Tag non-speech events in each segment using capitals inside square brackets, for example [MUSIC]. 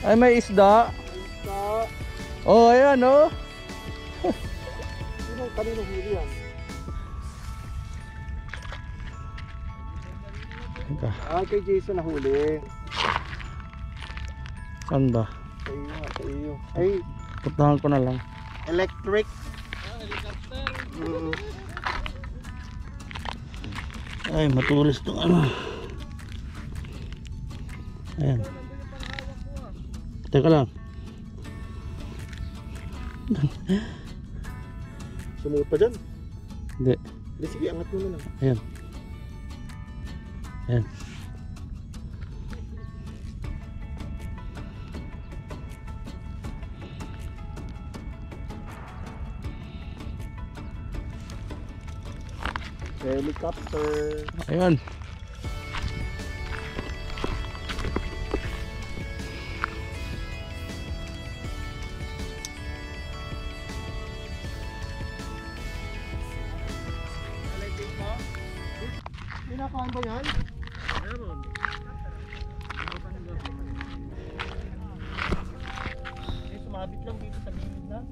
Ay, may isda. Sa... Oh, ayan, oh. Sino kanino huli yan? Teka, Ah, kay Jason na huli. saan ba? Sa iyo, sa iyo. Ay, Putahan ko na lang. electric. Mm. Ay, matulis tong ano. Ayan. Teka lang. Sumuot pa dyan. Hindi. Hindi, sige, angat mo na lang. Ayan. Ayan. Helicopter. Ayan. Pinakain ba yan? Meron. Eh, sumabit lang dito sa gilid na.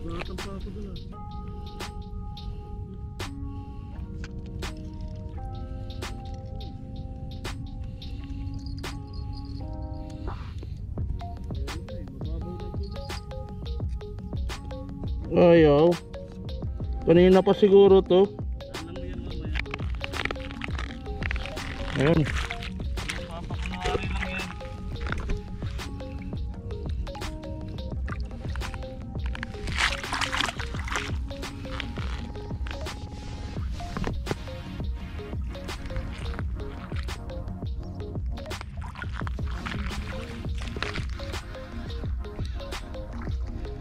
Gulatang pa ako dun ah. Ayaw. Kanina pa siguro to. Ayan.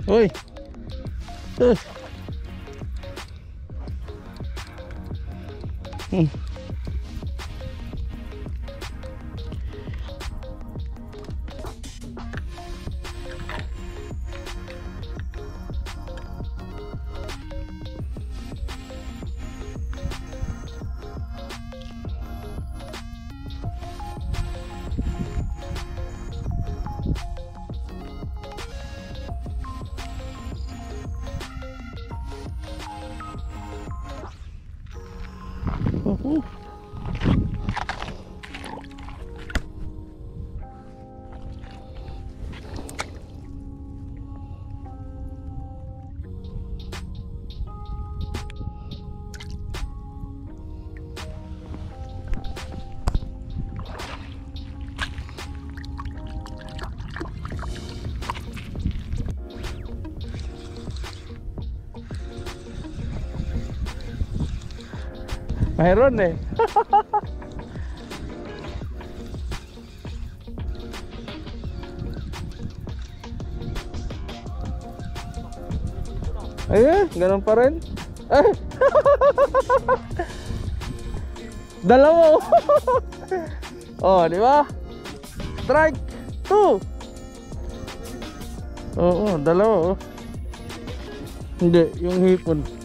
Hoy. Eh. Hmm. Oo. Mayroon eh. [LAUGHS] Ayun, ganun pa rin. Ay. [LAUGHS] Dalawa. [LAUGHS] oh, di ba? Strike 2. Oo, dalawa. oh. Hindi, yung hipon.